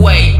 Wait.